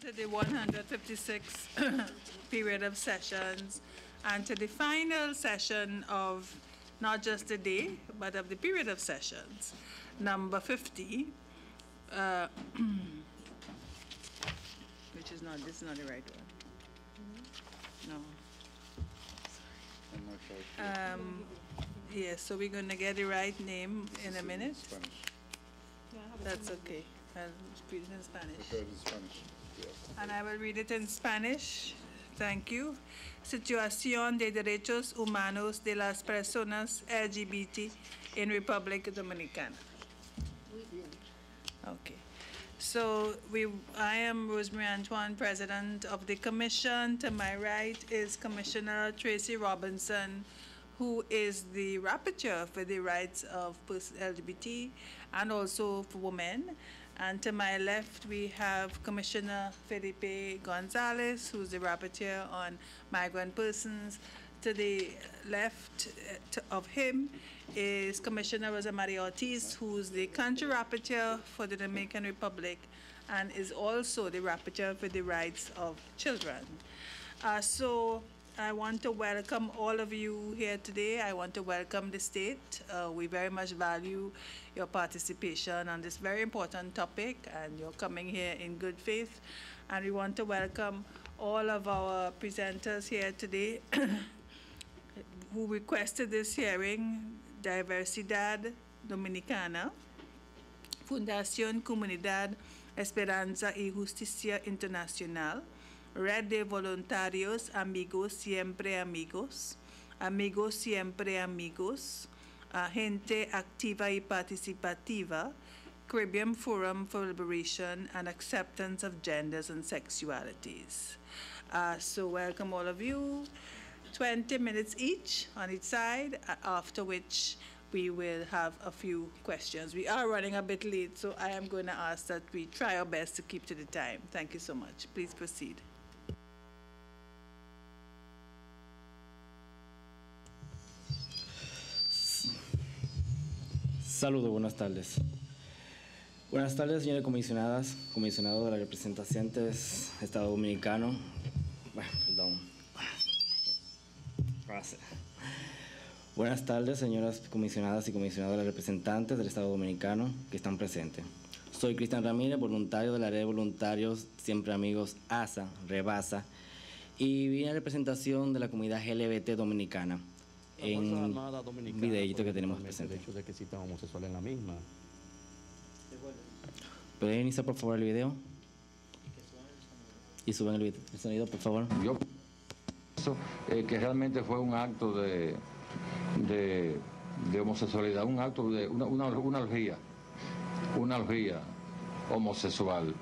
to the 156 period of sessions and to the final session of not just the day, but of the period of sessions, number 50, uh, which is not, this is not the right one. No. I'm not sure. Um, Yes, so we're going to get the right name in a minute. Spanish. That's okay. I'll read it in Spanish. Prepared in Spanish. Yes. And I will read it in Spanish. Thank you. Situación de derechos humanos de las personas LGBT en República Dominicana. Okay. So we, I am Rosemary Antoine, President of the Commission. To my right is Commissioner Tracy Robinson, who is the rapporteur for the rights of LGBT and also for women. And to my left, we have Commissioner Felipe Gonzalez, who's the rapporteur on migrant persons. To the left uh, of him is Commissioner Rosa Maria Ortiz, who's the country rapporteur for the Dominican Republic and is also the rapporteur for the rights of children. Uh, so I want to welcome all of you here today. I want to welcome the state. Uh, we very much value your participation on this very important topic, and you're coming here in good faith. And we want to welcome all of our presenters here today who requested this hearing Diversidad Dominicana, Fundación Comunidad Esperanza y Justicia Internacional, Red de Voluntarios Amigos Siempre Amigos, Amigos Siempre Amigos, uh, Gente Activa y Participativa, Caribbean Forum for Liberation and Acceptance of Genders and Sexualities. Uh, so welcome all of you. 20 minutes each on each side, after which we will have a few questions. We are running a bit late, so I am going to ask that we try our best to keep to the time. Thank you so much. Please proceed. Saludos, buenas tardes. Buenas tardes, señores comisionadas, comisionados de la representantes Estado Dominicano. Bueno, perdón. Buenas tardes, señoras comisionadas y comisionados de los representantes del Estado Dominicano que están presentes. Soy Cristian Ramírez, voluntario de la red de voluntarios Siempre Amigos ASA, Rebasa, y vine en representación de la comunidad LGBT dominicana. La En videíto que tenemos presente. El hecho de que existan homosexuales en la misma. ¿Pueden iniciar por favor el video? Y suben el, video- el sonido, por favor. Yo pienso eh, que realmente fue un acto de, de, de homosexualidad, un acto de una, una, una orgía, una orgía homosexual.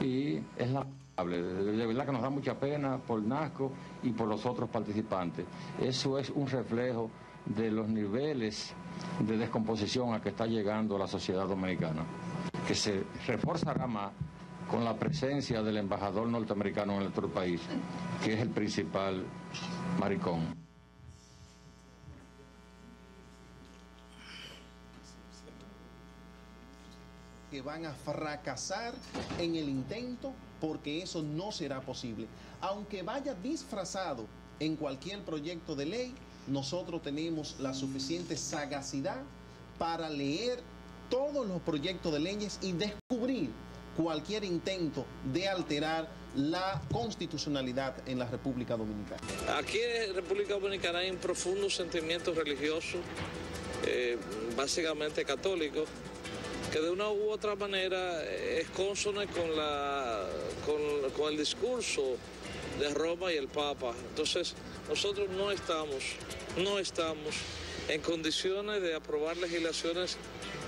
Y es lamentable, de, verdad que nos da mucha pena por Nasco y por los otros participantes. Eso es un reflejo de los niveles de descomposición a que está llegando la sociedad dominicana, que se reforzará más con la presencia del embajador norteamericano en nuestro país, que es el principal maricón. que van a fracasar en el intento porque eso no será posible. Aunque vaya disfrazado en cualquier proyecto de ley, nosotros tenemos la suficiente sagacidad para leer todos los proyectos de leyes y descubrir cualquier intento de alterar la constitucionalidad en la República Dominicana. Aquí en República Dominicana hay un profundo sentimiento religioso, eh, básicamente católico, que de una u otra manera eh, es consone con, la, con, con el discurso de Roma y el Papa. Entonces, nosotros no estamos, no estamos en condiciones de aprobar legislaciones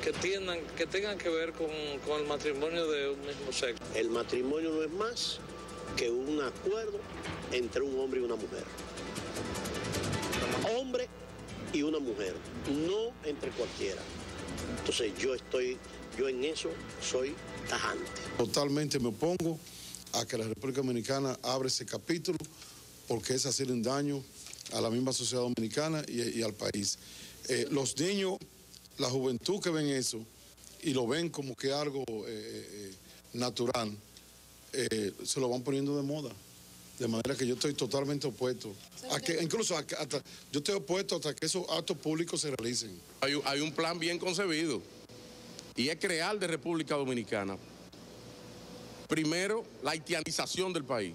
que, tiendan, que tengan que ver con, con el matrimonio de un mismo sexo. El matrimonio no es más que un acuerdo entre un hombre y una mujer. Hombre y una mujer, no entre cualquiera. Entonces yo estoy, yo en eso soy tajante. Totalmente me opongo a que la República Dominicana abra ese capítulo porque es hacer un daño a la misma sociedad dominicana y, y al país. Eh, los niños, la juventud que ven eso y lo ven como que algo eh, eh, natural, eh, se lo van poniendo de moda. De manera que yo estoy totalmente opuesto. A que, incluso a que hasta, yo estoy opuesto hasta que esos actos públicos se realicen. Hay un plan bien concebido y es crear de República Dominicana, primero, la haitianización del país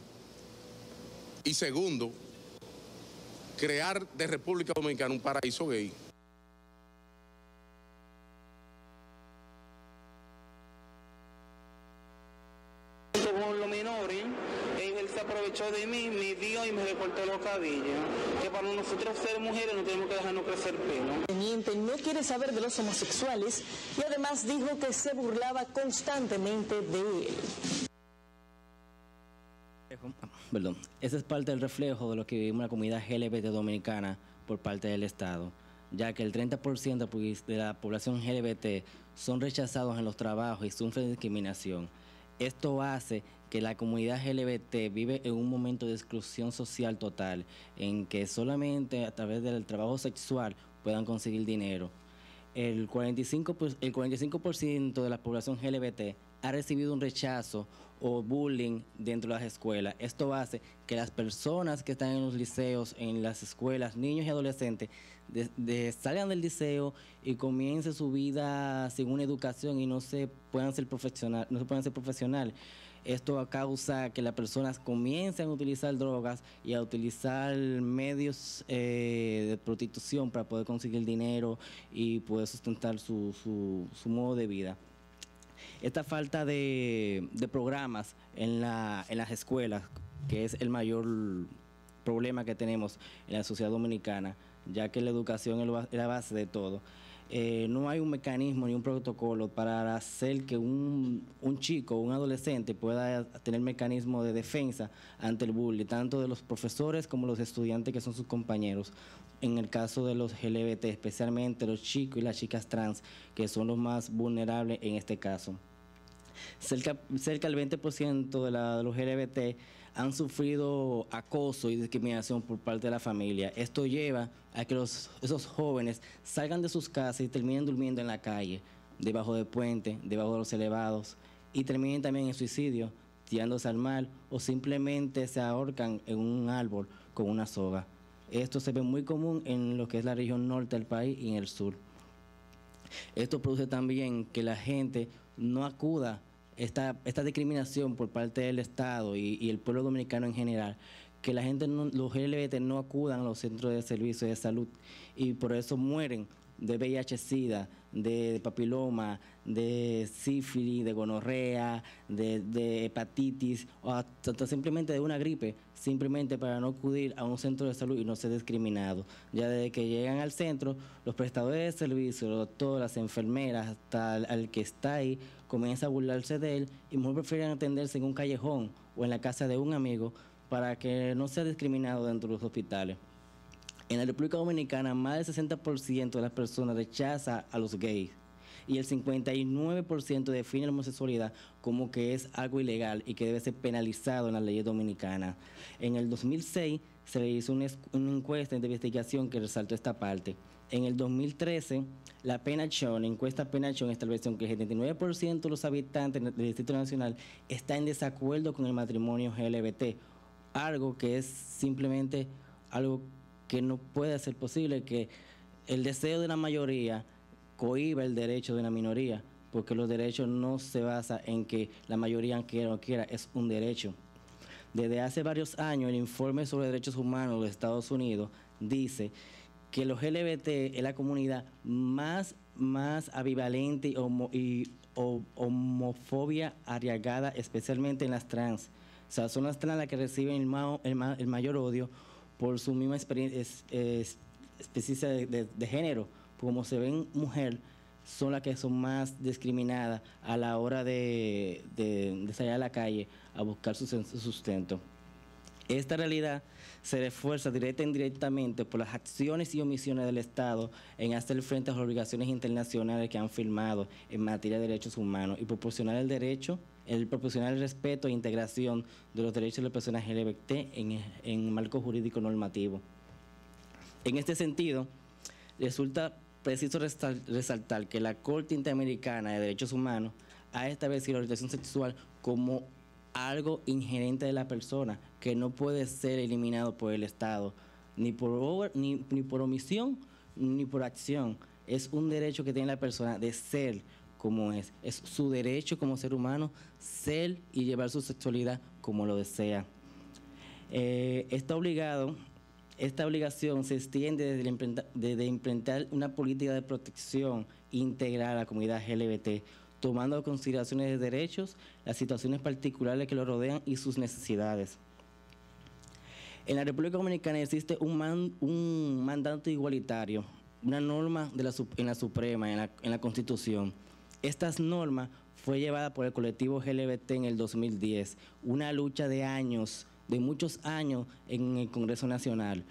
y segundo, crear de República Dominicana un paraíso gay. Aprovechó de mí, me dio y me recortó los cabellos. Que para nosotros ser mujeres no tenemos que dejarnos crecer pelo. Teniente no quiere saber de los homosexuales y además dijo que se burlaba constantemente de él. Perdón. Ese es parte del reflejo de lo que vivimos la comunidad LGBT dominicana por parte del Estado, ya que el 30% pues, de la población LGBT son rechazados en los trabajos y sufren discriminación. Esto hace que la comunidad LGBT vive en un momento de exclusión social total, en que solamente a través del trabajo sexual puedan conseguir dinero. El 45%, pues, el 45 de la población LGBT ha recibido un rechazo o bullying dentro de las escuelas. Esto hace que las personas que están en los liceos, en las escuelas, niños y adolescentes, salgan del liceo y comiencen su vida sin una educación y no se puedan ser profesional, no se puedan ser profesional. Esto causa que las personas comiencen a utilizar drogas y a utilizar medios eh, de prostitución para poder conseguir dinero y poder sustentar su, su- su modo de vida. Esta falta de, de programas en, la, en las escuelas, que es el mayor problema que tenemos en la sociedad dominicana, ya que la educación es la base de todo. Eh, no hay un mecanismo ni un protocolo para hacer que un, un chico, un adolescente pueda tener mecanismo de defensa ante el bullying, tanto de los profesores como los estudiantes que son sus compañeros. En el caso de los LGBT, especialmente los chicos y las chicas trans, que son los más vulnerables en este caso. Cerca, cerca del 20% de, de los LGBT han sufrido acoso y discriminación por parte de la familia. Esto lleva a que los, esos jóvenes salgan de sus casas y terminen durmiendo en la calle, debajo de puentes, debajo de los elevados, y terminen también en suicidio, tirándose al mar o simplemente se ahorcan en un árbol con una soga. Esto se ve muy común en lo que es la región norte del país y en el sur. Esto produce también que la gente no acuda esta, esta discriminación por parte del Estado y, el pueblo dominicano en general, que la gente, no- los LGBT no acudan a los centros de servicio de salud y por eso mueren de VIH-Sida, de papiloma, de sífilis, de gonorrea, de, de hepatitis, o hasta simplemente de una gripe, simplemente para no acudir a un centro de salud y no ser discriminado. Ya desde que llegan al centro, los prestadores de servicio, los doctores, las enfermeras, hasta el, que está ahí, comienza a burlarse de él y mejor prefieren atenderse en un callejón o en la casa de un amigo para que no sea discriminado dentro de los hospitales. En la República Dominicana, más del 60% de las personas rechaza a los gays y el 59% define la homosexualidad como que es algo ilegal y que debe ser penalizado en las leyes dominicanas. En el 2006 se le hizo una, es- una encuesta de investigación que resaltó esta parte. En el 2013, la Penachon, la encuesta Penachon estableció que el 79% de los habitantes del Distrito Nacional está en desacuerdo con el matrimonio LGBT, algo que es simplemente algo que no puede ser posible, que el deseo de la mayoría cohiba el derecho de una minoría, porque los derechos no se basan en que la mayoría quiera o quiera, es un derecho. Desde hace varios años, el informe sobre derechos humanos de Estados Unidos dice que los LGBT es la comunidad más, más avivalente y, homo- y ho- homofobia arriesgada, especialmente en las trans. O sea, son las trans las que reciben el, el ma- el mayor odio por su misma experiencia es- es- especie de género. Como se ven mujer, son las que son más discriminadas a la hora de, de- de salir a la calle a buscar su sustento. Esta realidad se refuerza directa e indirectamente por las acciones y omisiones del Estado en hacer frente a las obligaciones internacionales que han firmado en materia de derechos humanos y proporcionar el derecho, el proporcionar el respeto e integración de los derechos de las personas LGBT en, en marco jurídico normativo. En este sentido, resulta preciso resal- resaltar que la Corte Interamericana de Derechos Humanos ha establecido la orientación sexual como algo ingerente de la persona que no puede ser eliminado por el Estado, ni por, ni por omisión ni por acción. Es un derecho que tiene la persona de ser como es. Es su derecho como ser humano ser y llevar su sexualidad como lo desea. Eh, está obligado, esta obligación se extiende desde, implenta- desde implementar una política de protección integral a la comunidad LGBT, tomando en consideraciones de derechos, las situaciones particulares que lo rodean y sus necesidades. En la República Dominicana existe un, man- un mandato igualitario, una norma de la, en la Suprema, en la, en la Constitución. Estas normas fue llevada por el colectivo LGBT en el 2010, una lucha de años, de muchos años en el Congreso Nacional.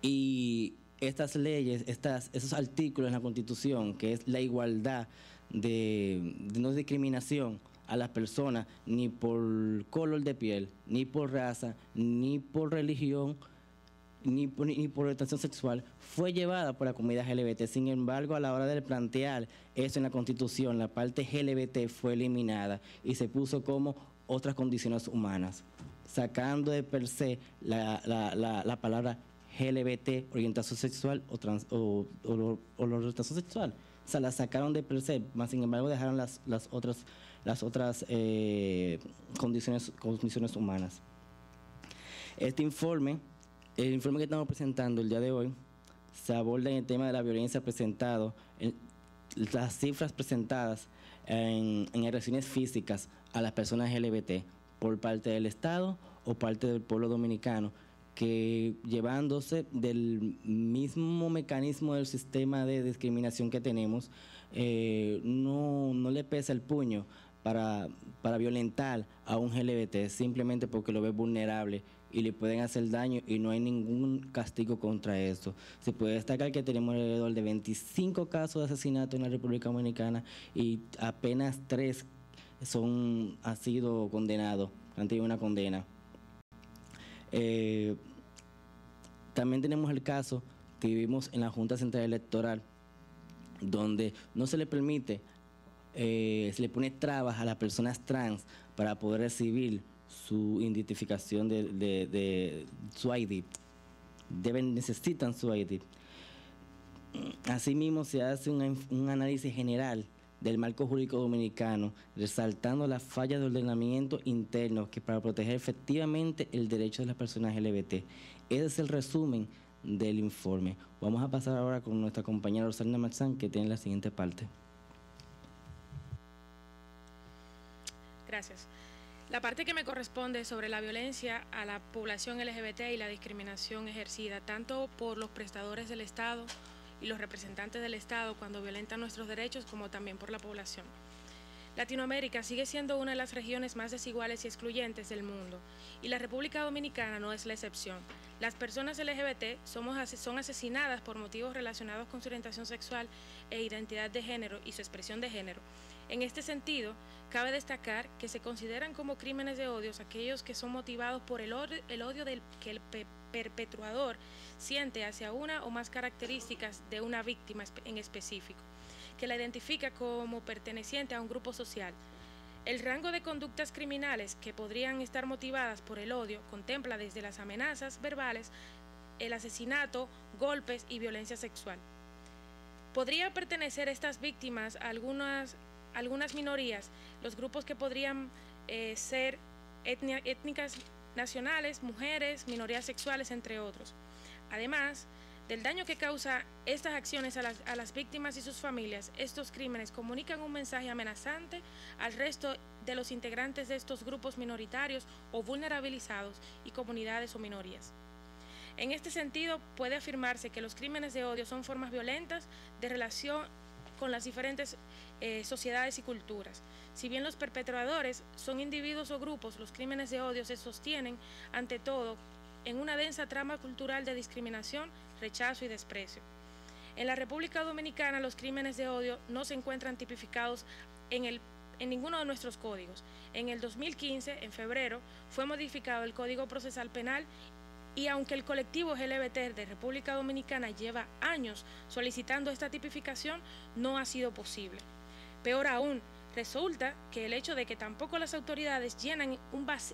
Y estas leyes, estas, esos artículos en la Constitución, que es la igualdad de, no discriminación a las personas ni por color de piel, ni por raza, ni por religión, ni por, ni por orientación sexual, fue llevada por la comunidad LGBT. Sin embargo, a la hora de plantear eso en la Constitución, la parte LGBT fue eliminada y se puso como otras condiciones humanas, sacando de per se la, la- la- la palabra LGBT, orientación sexual o, o, o- o orientación sexual. O sea, la sacaron de per se, más sin embargo dejaron las, las otras, las otras eh, condiciones, condiciones humanas. Este informe, el informe que estamos presentando el día de hoy, se aborda en el tema de la violencia presentado, en- las cifras presentadas en, en agresiones físicas a las personas LGBT por parte del Estado o parte del pueblo dominicano, que llevándose del mismo mecanismo del sistema de discriminación que tenemos, eh, no, no le pesa el puño para, para violentar a un LGBT simplemente porque lo ve vulnerable y le pueden hacer daño y no hay ningún castigo contra eso. Se puede destacar que tenemos alrededor de 25 casos de asesinato en la República Dominicana y apenas tres son, han sido condenados, han tenido una condena. Eh, también tenemos el caso que vivimos en la Junta Central Electoral, donde no se le permite, eh, se le pone trabas a las personas trans para poder recibir su identificación de, su ID. Deben, necesitan su ID. Asimismo, se hace un análisis general del marco jurídico dominicano, resaltando las fallas de ordenamiento interno que para proteger efectivamente el derecho de las personas LGBT. Ese es el resumen del informe. Vamos a pasar ahora con nuestra compañera Rosalina Marzán, que tiene la siguiente parte. Gracias. La parte que me corresponde sobre la violencia a la población LGBT y la discriminación ejercida tanto por los prestadores del Estado y los representantes del Estado cuando violentan nuestros derechos como también por la población. Latinoamérica sigue siendo una de las regiones más desiguales y excluyentes del mundo y la República Dominicana no es la excepción. Las personas LGBT son asesinadas por motivos relacionados con su orientación sexual e identidad de género y su expresión de género. En este sentido, cabe destacar que se consideran como crímenes de odio aquellos que son motivados por el odio, el odio del, que el pe- perpetuador siente hacia una o más características de una víctima en específico, que la identifica como perteneciente a un grupo social. El rango de conductas criminales que podrían estar motivadas por el odio contempla desde las amenazas verbales, el asesinato, golpes y violencia sexual. Podría pertenecer estas víctimas a algunas, algunas minorías, los grupos que podrían eh, ser etnia- étnicas nacionales, mujeres, minorías sexuales, entre otros. Además del daño que causa estas acciones a las, víctimas y sus familias, estos crímenes comunican un mensaje amenazante al resto de los integrantes de estos grupos minoritarios o vulnerabilizados y comunidades o minorías. En este sentido, puede afirmarse que los crímenes de odio son formas violentas de relación con las diferentes eh, sociedades y culturas. Si bien los perpetradores son individuos o grupos, los crímenes de odio se sostienen, ante todo, en una densa trama cultural de discriminación, rechazo y desprecio. En la República Dominicana los crímenes de odio no se encuentran tipificados en, el, en ninguno de nuestros códigos. En el 2015, en febrero, fue modificado el Código Procesal Penal y aunque el colectivo LGBT de República Dominicana lleva años solicitando esta tipificación, no ha sido posible. Peor aún, Resulta que el hecho de que tampoco las autoridades llenan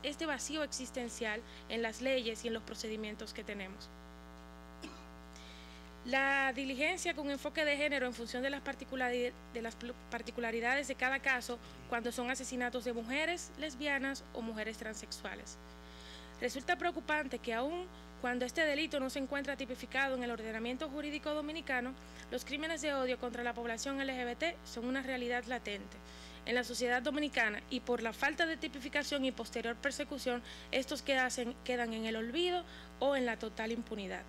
este vacío existencial en las leyes y en los procedimientos que tenemos. La diligencia con enfoque de género en función de las, de las particularidades de cada caso cuando son asesinatos de mujeres lesbianas o mujeres transexuales. Resulta preocupante que aún cuando este delito no se encuentra tipificado en el ordenamiento jurídico dominicano, los crímenes de odio contra la población LGBT son una realidad latente. En la sociedad dominicana y por la falta de tipificación y posterior persecución, estos quedan, quedan en el olvido o en la total impunidad.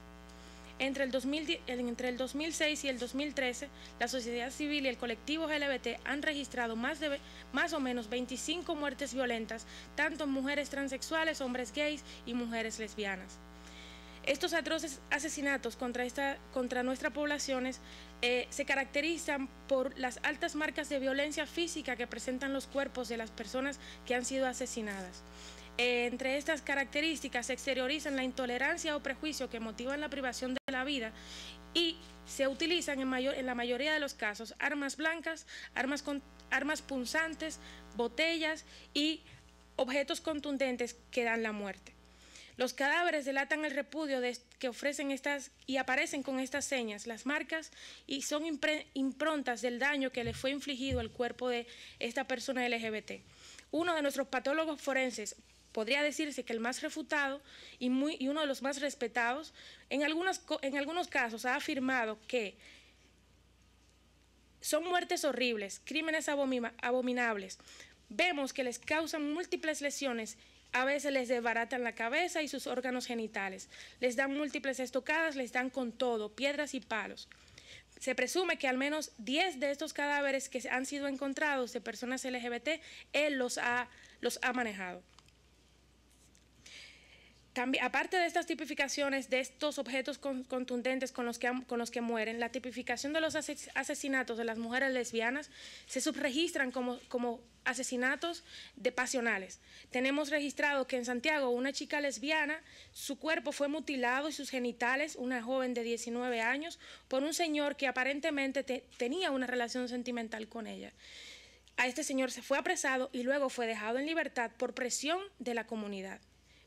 Entre el, 2010 entre el 2006 y el 2013, la sociedad civil y el colectivo LGBT han registrado más, o menos 25 muertes violentas, tanto mujeres transexuales, hombres gays y mujeres lesbianas. Estos atroces asesinatos contra, esta, contra nuestras poblaciones eh, se caracterizan por las altas marcas de violencia física que presentan los cuerpos de las personas que han sido asesinadas. Eh, entre estas características se exteriorizan la intolerancia o prejuicio que motivan la privación de la vida y se utilizan en, mayor, la mayoría de los casos armas blancas, armas, armas punzantes, botellas y objetos contundentes que dan la muerte. Los cadáveres delatan el repudio de, que ofrecen estas y aparecen con estas señas, las marcas, y son improntas del daño que le fue infligido al cuerpo de esta persona LGBT. Uno de nuestros patólogos forenses, podría decirse que el más refutado y uno de los más respetados, en, algunas, en algunos casos ha afirmado que son muertes horribles, crímenes abominables. Vemos que les causan múltiples lesiones a veces les desbaratan la cabeza y sus órganos genitales. Les dan múltiples estocadas, les dan con todo, piedras y palos. Se presume que al menos 10 de estos cadáveres que han sido encontrados de personas LGBT, él los ha, los ha manejado. También, aparte de estas tipificaciones de estos objetos con, contundentes con los, que, con los que mueren, la tipificación de los ases, asesinatos de las mujeres lesbianas se subregistran como, como asesinatos de pasionales. Tenemos registrado que en Santiago una chica lesbiana, su cuerpo fue mutilado y sus genitales, una joven de 19 años, por un señor que aparentemente te, tenía una relación sentimental con ella. A este señor se fue apresado y luego fue dejado en libertad por presión de la comunidad.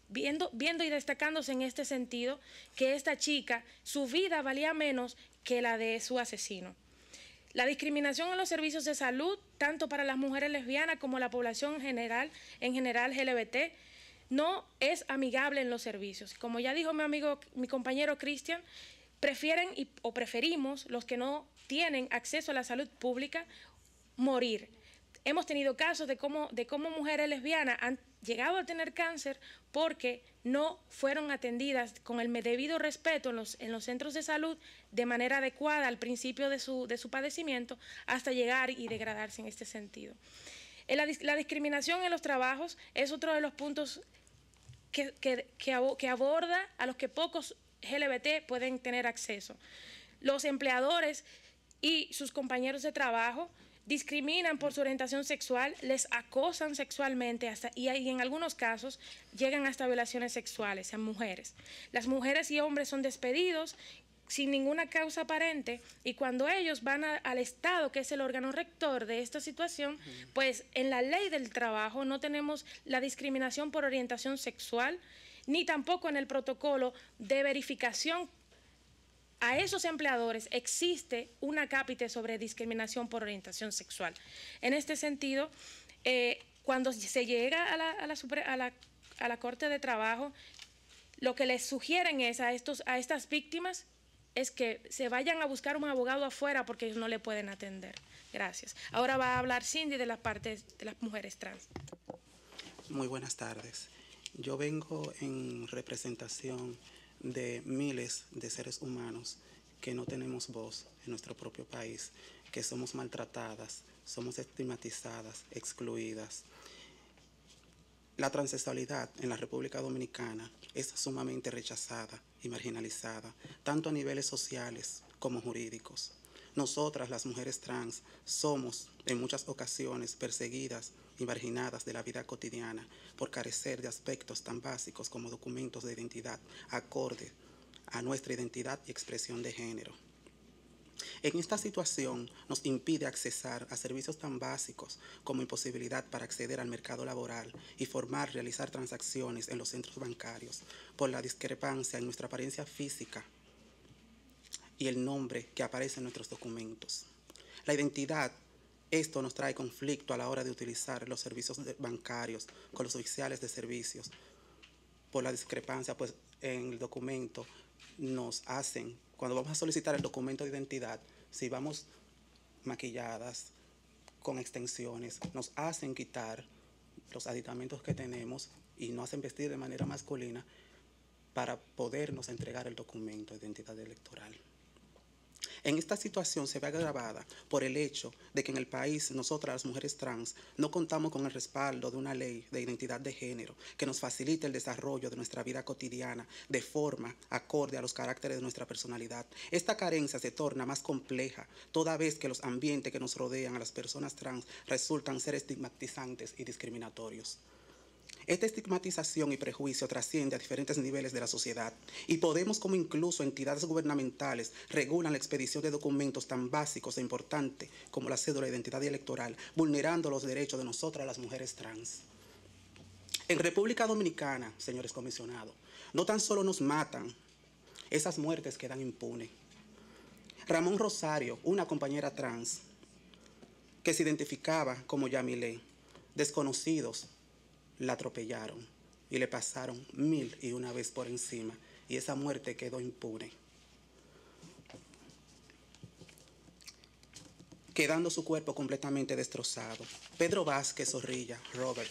Viendo, viendo, y destacándose en este sentido que esta chica, su vida valía menos que la de su asesino. La discriminación en los servicios de salud, tanto para las mujeres lesbianas como la población en general, en general LGBT, no es amigable en los servicios. Como ya dijo mi amigo, mi compañero Cristian, prefieren o preferimos los que no tienen acceso a la salud pública morir. Hemos tenido casos de cómo, de cómo mujeres lesbianas han llegado a tener cáncer porque no fueron atendidas con el debido respeto en los, en los centros de salud de manera adecuada al principio de su, de su padecimiento hasta llegar y degradarse en este sentido. La, discriminación en los trabajos es otro de los puntos que, que, aborda a los que pocos LGBT pueden tener acceso. Los empleadores y sus compañeros de trabajo discriminan por su orientación sexual, les acosan sexualmente hasta, y, y, en algunos casos llegan hasta violaciones sexuales a mujeres. Las mujeres y hombres son despedidos sin ninguna causa aparente y cuando ellos van a, al Estado, que es el órgano rector de esta situación, pues en la ley del trabajo no tenemos la discriminación por orientación sexual, ni tampoco en el protocolo de verificación a esos empleadores existe una cápite sobre discriminación por orientación sexual. En este sentido, eh, cuando se llega a la, a, la, a, la, Corte de Trabajo, lo que les sugieren es a, a estas víctimas es que se vayan a buscar un abogado afuera porque ellos no le pueden atender. Gracias. Ahora va a hablar Cindy de la parte de las mujeres trans. Muy buenas tardes. Yo vengo en representación de miles de seres humanos que no tenemos voz en nuestro propio país, que somos maltratadas, somos estigmatizadas, excluidas. La transexualidad en la República Dominicana es sumamente rechazada y marginalizada, tanto a niveles sociales como jurídicos. Nosotras, las mujeres trans, somos en muchas ocasiones perseguidas y marginadas de la vida cotidiana por carecer de aspectos tan básicos como documentos de identidad acorde a nuestra identidad y expresión de género. En esta situación nos impide accesar a servicios tan básicos como imposibilidad para acceder al mercado laboral y formar, realizar transacciones en los centros bancarios por la discrepancia en nuestra apariencia física y el nombre que aparece en nuestros documentos. La identidad, esto nos trae conflicto a la hora de utilizar los servicios bancarios con los oficiales de servicios por la discrepancia, pues en el documento nos hacen, cuando vamos a solicitar el documento de identidad, si vamos maquilladas, con extensiones, nos hacen quitar los aditamentos que tenemos y nos hacen vestir de manera masculina para podernos entregar el documento de identidad electoral. En esta situación se ve agravada por el hecho de que en el país nosotras las mujeres trans no contamos con el respaldo de una ley de identidad de género que nos facilite el desarrollo de nuestra vida cotidiana de forma acorde a los caracteres de nuestra personalidad. Esta carencia se torna más compleja toda vez que los ambientes que nos rodean a las personas trans resultan ser estigmatizantes y discriminatorios. Esta estigmatización y prejuicio trasciende a diferentes niveles de la sociedad y podemos como incluso entidades gubernamentales regulan la expedición de documentos tan básicos e importantes como la cédula de identidad electoral, vulnerando los derechos de nosotras las mujeres trans. En República Dominicana, señores comisionados, no tan solo nos matan, esas muertes quedan impunes. Ramón Rosario, una compañera trans que se identificaba como Yamile, desconocidos la atropellaron y le pasaron mil y una vez por encima y esa muerte quedó impune. Quedando su cuerpo completamente destrozado. Pedro Vázquez Zorrilla, Robert,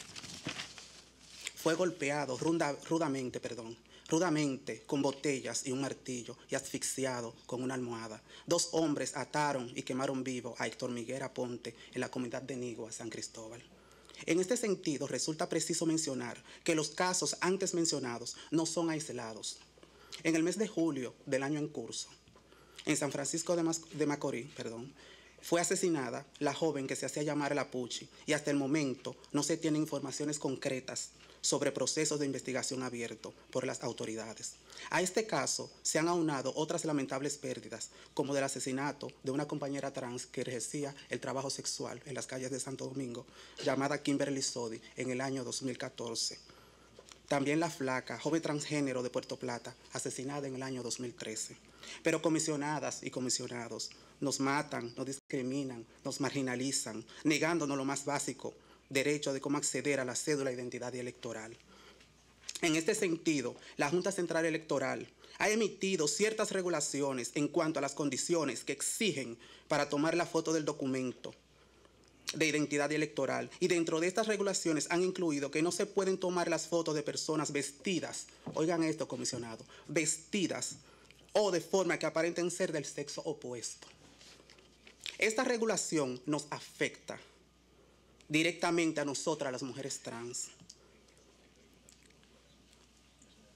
fue golpeado rudamente, perdón, rudamente con botellas y un martillo y asfixiado con una almohada. Dos hombres ataron y quemaron vivo a Héctor Miguel Aponte en la comunidad de Nigua, San Cristóbal. En este sentido, resulta preciso mencionar que los casos antes mencionados no son aislados. En el mes de julio del año en curso, en San Francisco de, Macorís, perdón, fue asesinada la joven que se hacía llamar La Puchi y hasta el momento no se tienen informaciones concretas sobre procesos de investigación abiertos por las autoridades. A este caso se han aunado otras lamentables pérdidas, como del asesinato de una compañera trans que ejercía el trabajo sexual en las calles de Santo Domingo, llamada Kimberly Sodi, en el año 2014. También la flaca, joven transgénero de Puerto Plata, asesinada en el año 2013. Pero comisionadas y comisionados nos matan, nos discriminan, nos marginalizan, negándonos lo más básico, derecho de cómo acceder a la cédula de identidad electoral. En este sentido, la Junta Central Electoral ha emitido ciertas regulaciones en cuanto a las condiciones que exigen para tomar la foto del documento de identidad electoral y dentro de estas regulaciones han incluido que no se pueden tomar las fotos de personas vestidas, oigan esto comisionado, vestidas o de forma que aparenten ser del sexo opuesto. Esta regulación nos afecta directamente a nosotras las mujeres trans.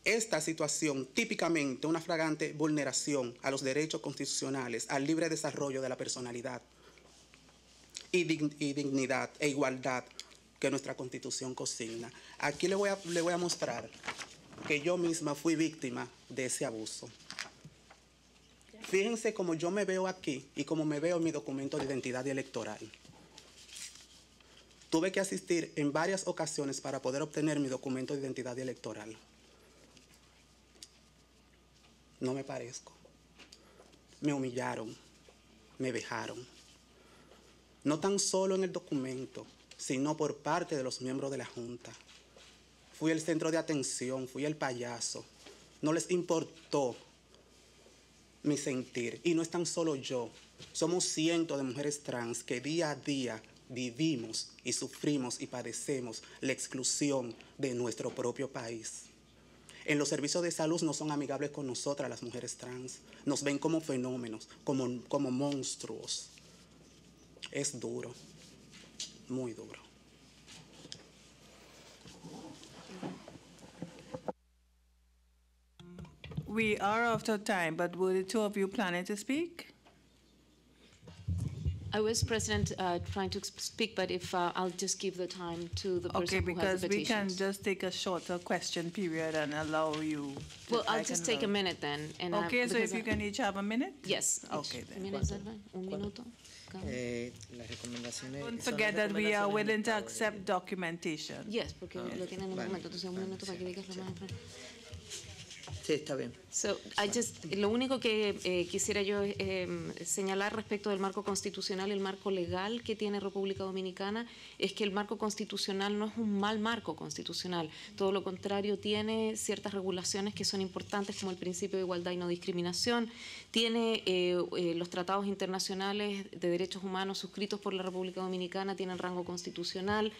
Esta situación, típicamente una flagrante vulneración a los derechos constitucionales, al libre desarrollo de la personalidad y, y dignidad e igualdad que nuestra constitución consigna. Aquí le voy, a, le voy a mostrar que yo misma fui víctima de ese abuso. Fíjense cómo yo me veo aquí y cómo me veo en mi documento de identidad electoral. Tuve que asistir en varias ocasiones para poder obtener mi documento de identidad electoral. No me parezco. Me humillaron, me vejaron. No tan solo en el documento, sino por parte de los miembros de la Junta. Fui el centro de atención, fui el payaso. No les importó mi sentir. Y no es tan solo yo. Somos cientos de mujeres trans que día a día vivimos y sufrimos y padecemos la exclusión de nuestro propio país. En los servicios de salud no son amigables con nosotras las mujeres trans. Nos ven como fenómenos, como, como monstruos. Es duro, muy duro. We are out of time, but were the two of you planning to speak? I was, President, uh, trying to speak, but if uh, I'll just give the time to the person Okay, who has because we can just take a shorter question period and allow you. to- Well, I I'll just take a minute then. and, uh, Okay, so because if you I- can each have a minute? Yes. Okay, each. then. Mira, Selva, Un minuto. cada uno. Eh, las recomendaciones. Don't son forget that we are recomendaciones willing to del accept documentation. Yes, porque lo tienen en un vale. momento. Entonces, un minuto para que digas lo más. Sí, está bien. So, I just, lo único que eh, quisiera yo eh, señalar respecto del marco constitucional, el marco legal que tiene República Dominicana, es que el marco constitucional no es un mal marco constitucional. Todo lo contrario, tiene ciertas regulaciones que son importantes, como el principio de igualdad y no discriminación. Tiene eh, eh, los tratados internacionales de derechos humanos suscritos por la República Dominicana, tienen rango constitucional.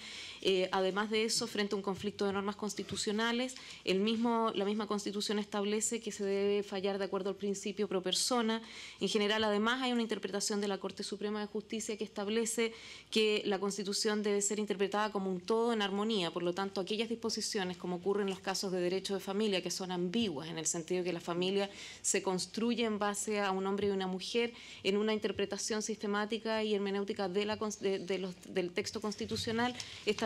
Eh, además de eso, frente a un conflicto de normas constitucionales, el mismo, la misma Constitución establece que se debe fallar de acuerdo al principio pro persona. En general, además, hay una interpretación de la Corte Suprema de Justicia que establece que la Constitución debe ser interpretada como un todo en armonía. Por lo tanto, aquellas disposiciones, como ocurre en los casos de derecho de familia, que son ambiguas, en el sentido de que la familia se construye en base a un hombre y una mujer, en una interpretación sistemática y hermenéutica del texto constitucional,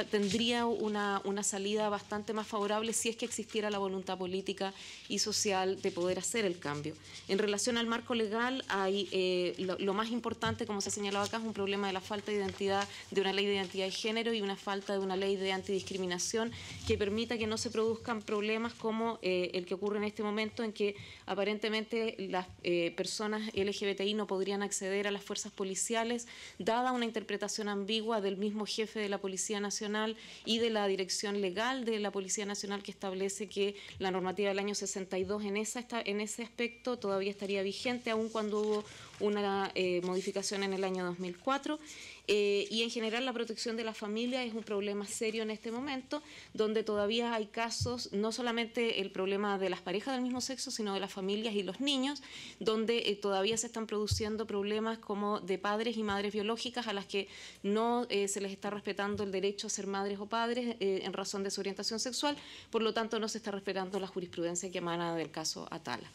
tendría una, una salida bastante más favorable si es que existiera la voluntad política y social de poder hacer el cambio. En relación al marco legal, hay eh, lo, lo más importante, como se ha señalado acá, es un problema de la falta de identidad, de una ley de identidad de género y una falta de una ley de antidiscriminación que permita que no se produzcan problemas como eh, el que ocurre en este momento, en que aparentemente las eh, personas LGBTI no podrían acceder a las fuerzas policiales, dada una interpretación ambigua del mismo jefe de la Policía Nacional y de la dirección legal de la Policía Nacional que establece que la normativa del año 62 en, esta- en ese aspecto todavía estaría vigente, aun cuando hubo una eh, modificación en el año 2004. Eh, y en general la protección de la familia es un problema serio en este momento, donde todavía hay casos, no solamente el problema de las parejas del mismo sexo, sino de las familias y los niños, donde eh, todavía se están produciendo problemas como de padres y madres biológicas a las que no eh, se les está respetando el derecho a ser madres o padres en razón de su orientación sexual, por lo tanto no se está respetando la jurisprudencia que emana del caso Atala.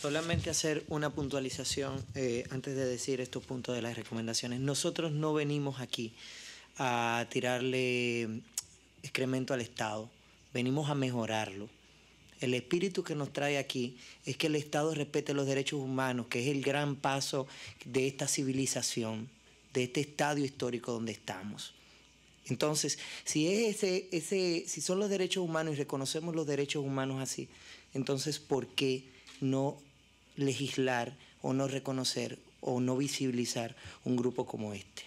Solamente hacer una puntualización eh, antes de decir estos puntos de las recomendaciones. Nosotros no venimos aquí a tirarle excremento al Estado, venimos a mejorarlo. El espíritu que nos trae aquí es que el Estado respete los derechos humanos, que es el gran paso de esta civilización, de este estadio histórico donde estamos. Entonces, si es ese, ese, si son los derechos humanos y reconocemos los derechos humanos así, entonces ¿por qué no legislar o no reconocer o no visibilizar un grupo como este?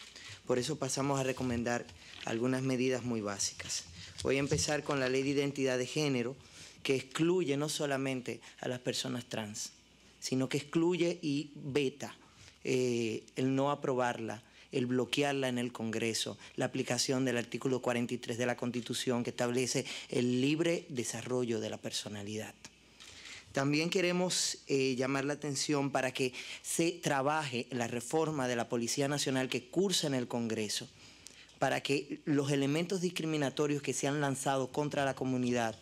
Por eso pasamos a recomendar algunas medidas muy básicas. Voy a empezar con la ley de identidad de género, que excluye no solamente a las personas trans, sino que excluye y veta eh, el no aprobarla, el bloquearla en el Congreso, la aplicación del artículo 43 de la Constitución que establece el libre desarrollo de la personalidad. También queremos eh, llamar la atención para que se trabaje la reforma de la Policía Nacional que cursa en el Congreso, para que los elementos discriminatorios que se han lanzado contra la comunidad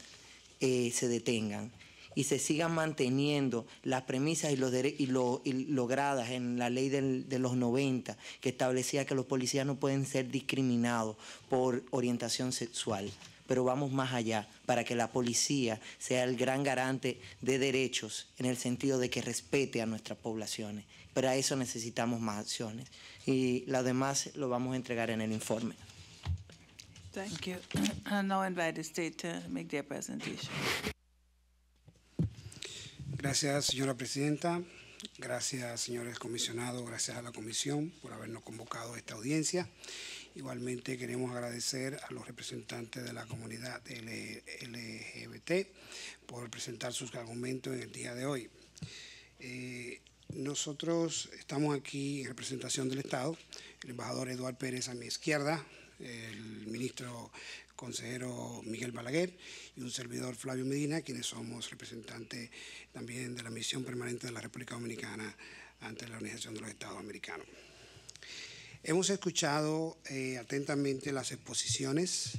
eh, se detengan y se sigan manteniendo las premisas y, los y lo, y logradas en la ley de los 90, que establecía que los policías no pueden ser discriminados por orientación sexual. Pero vamos más allá, para que la policía sea el gran garante de derechos en el sentido de que respete a nuestras poblaciones. Para eso necesitamos más acciones. Y lo demás lo vamos a entregar en el informe. Thank you. I now invite the state to make their presentation. Gracias, señora presidenta. Gracias, señores comisionados. Gracias a la comisión por habernos convocado a esta audiencia. Igualmente queremos agradecer a los representantes de la comunidad LGBT por presentar sus argumentos en el día de hoy. Eh, nosotros estamos aquí en representación del Estado, el embajador Eduardo Pérez a mi izquierda, el ministro consejero Miguel Balaguer y un servidor Flavio Medina, quienes somos representantes también de la misión permanente de la República Dominicana ante la Organización de los Estados Americanos. Hemos escuchado eh, atentamente las exposiciones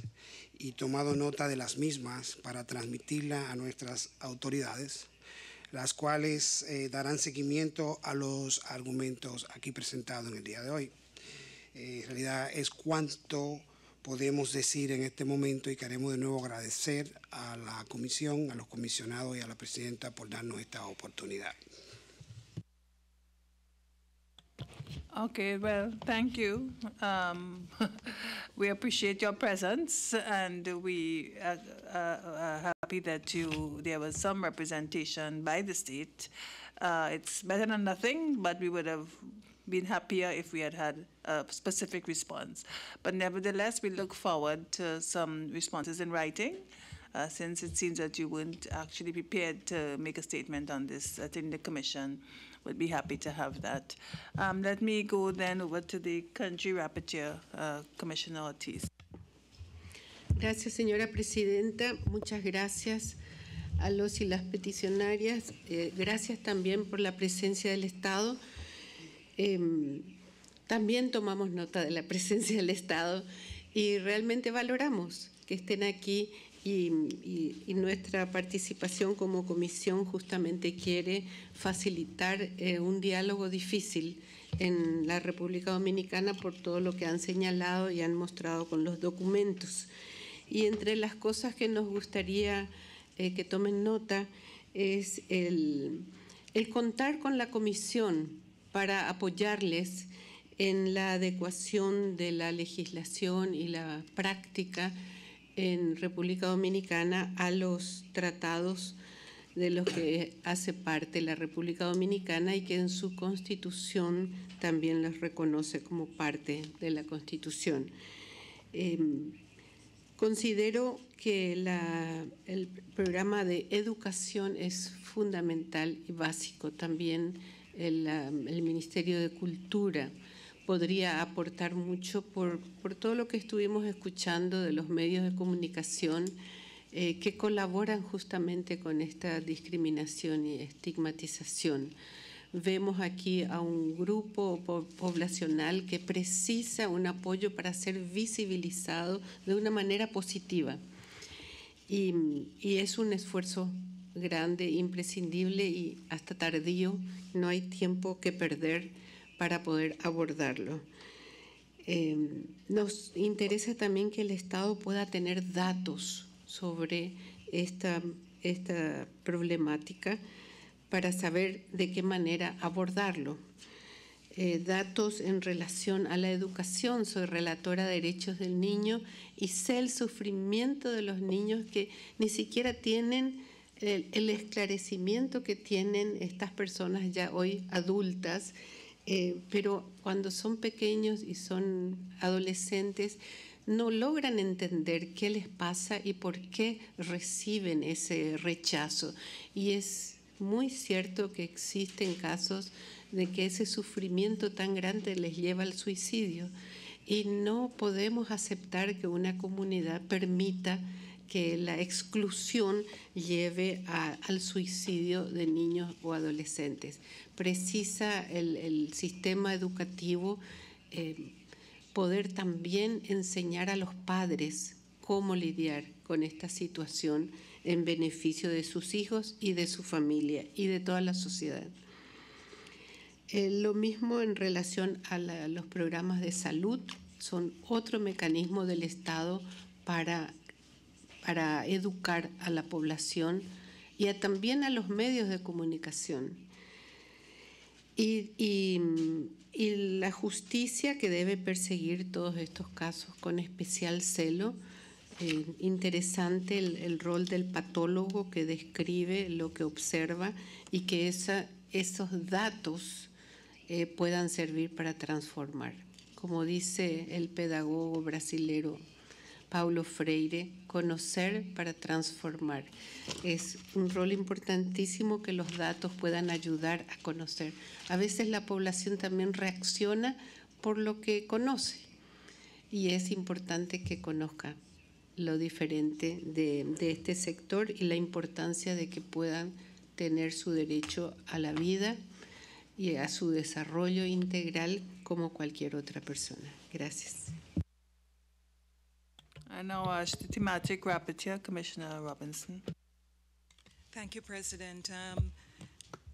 y tomado nota de las mismas para transmitirla a nuestras autoridades, las cuales eh, darán seguimiento a los argumentos aquí presentados en el día de hoy. Eh, en realidad es cuanto podemos decir en este momento y queremos de nuevo agradecer a la comisión, a los comisionados y a la presidenta por darnos esta oportunidad. Okay, well, thank you. Um, we appreciate your presence, and we are, uh, are happy that you there was some representation by the state. Uh, it's better than nothing, but we would have been happier if we had had a specific response. But nevertheless, we look forward to some responses in writing. Uh, since it seems that you weren't actually prepared to make a statement on this, I think the Commission would be happy to have that. Um, let me go then over to the country rapporteur, uh, Commissioner Ortiz. Gracias, señora presidenta. Muchas gracias a los y las peticionarias. Eh, gracias también por la presencia del Estado. Eh, también tomamos nota de la presencia del Estado y realmente valoramos que estén aquí y, nuestra participación como comisión justamente quiere facilitar eh, un diálogo difícil en la República Dominicana por todo lo que han señalado y han mostrado con los documentos. Y entre las cosas que nos gustaría eh, que tomen nota es el contar con la comisión para apoyarles en la adecuación de la legislación y la práctica en República Dominicana a los tratados de los que hace parte la República Dominicana y que en su constitución también los reconoce como parte de la constitución. Eh, considero que el programa de educación es fundamental y básico. También el Ministerio de Cultura podría aportar mucho por, por, todo lo que estuvimos escuchando de los medios de comunicación eh, que colaboran justamente con esta discriminación y estigmatización. Vemos aquí a un grupo po poblacional que precisa un apoyo para ser visibilizado de una manera positiva. Y, y es un esfuerzo grande, imprescindible y hasta tardío. No hay tiempo que perder para poder abordarlo. Eh, nos interesa también que el Estado pueda tener datos sobre esta, esta problemática para saber de qué manera abordarlo. Eh, datos en relación a la educación. Soy relatora de derechos del niño y sé el sufrimiento de los niños que ni siquiera tienen el, el esclarecimiento que tienen estas personas ya hoy adultas eh, pero cuando son pequeños y son adolescentes, no logran entender qué les pasa y por qué reciben ese rechazo. Y es muy cierto que existen casos de que ese sufrimiento tan grande les lleva al suicidio. Y no podemos aceptar que una comunidad permita que la exclusión lleve al suicidio de niños o adolescentes. Precisa el, sistema educativo eh, poder también enseñar a los padres cómo lidiar con esta situación en beneficio de sus hijos y de su familia y de toda la sociedad. Eh, lo mismo en relación a los programas de salud, son otro mecanismo del Estado para para educar a la población y también a los medios de comunicación. Y, y, la justicia que debe perseguir todos estos casos con especial celo. Eh, interesante el, el, rol del patólogo que describe lo que observa y que esa, esos datos eh, puedan servir para transformar. Como dice el pedagogo brasilero Paulo Freire, conocer para transformar. Es un rol importantísimo que los datos puedan ayudar a conocer. A veces la población también reacciona por lo que conoce y es importante que conozca lo diferente de, de este sector y la importancia de que puedan tener su derecho a la vida y a su desarrollo integral como cualquier otra persona. Gracias. I the thematic rapporteur, Commissioner Robinson. Thank you, President. Um,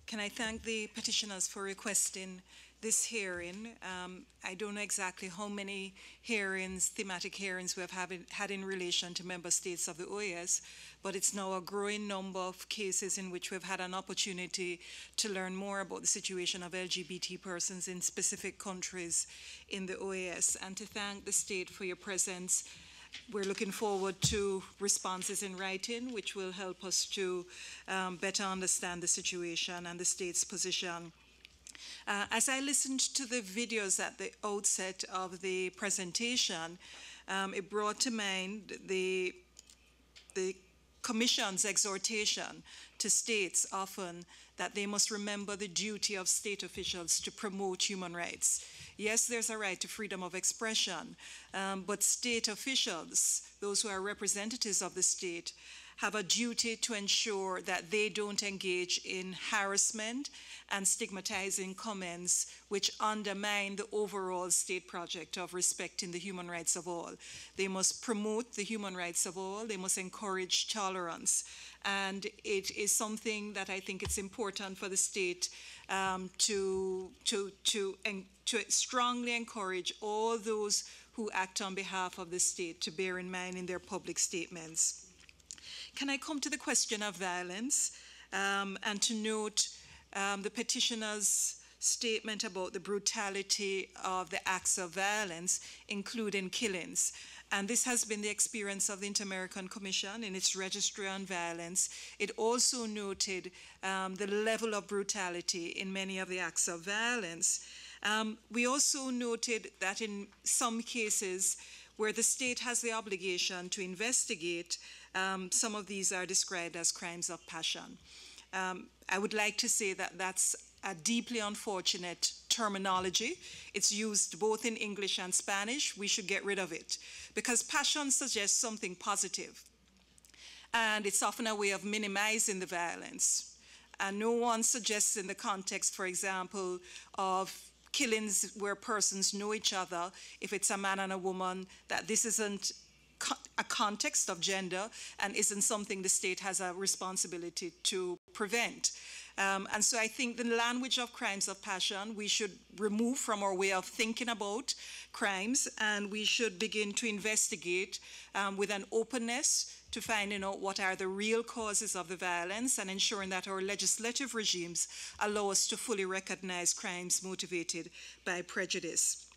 Can I thank the petitioners for requesting this hearing? Um, I don't know exactly how many hearings, thematic hearings we have having, had in relation to member states of the OAS, but it's now a growing number of cases in which we've had an opportunity to learn more about the situation of LGBT persons in specific countries in the OAS, and to thank the state for your presence we're looking forward to responses in writing, which will help us to um, better understand the situation and the state's position. Uh, as I listened to the videos at the outset of the presentation, um, it brought to mind the, the Commission's exhortation to states often that they must remember the duty of state officials to promote human rights. Yes, there's a right to freedom of expression, um, but state officials, those who are representatives of the state, have a duty to ensure that they don't engage in harassment and stigmatizing comments which undermine the overall state project of respecting the human rights of all. They must promote the human rights of all, they must encourage tolerance. And it is something that I think it's important for the state um, to, to, to, to strongly encourage all those who act on behalf of the state to bear in mind in their public statements. Can I come to the question of violence um, and to note um, the petitioner's statement about the brutality of the acts of violence, including killings. And this has been the experience of the Inter-American Commission in its registry on violence. It also noted um, the level of brutality in many of the acts of violence. Um, we also noted that in some cases where the state has the obligation to investigate, um, some of these are described as crimes of passion. Um, I would like to say that that's a deeply unfortunate terminology. It's used both in English and Spanish. We should get rid of it because passion suggests something positive. And it's often a way of minimizing the violence. And no one suggests in the context, for example, of killings where persons know each other, if it's a man and a woman, that this isn't a context of gender and isn't something the state has a responsibility to prevent. Um, and so I think the language of crimes of passion we should remove from our way of thinking about crimes and we should begin to investigate um, with an openness to finding out what are the real causes of the violence and ensuring that our legislative regimes allow us to fully recognize crimes motivated by prejudice.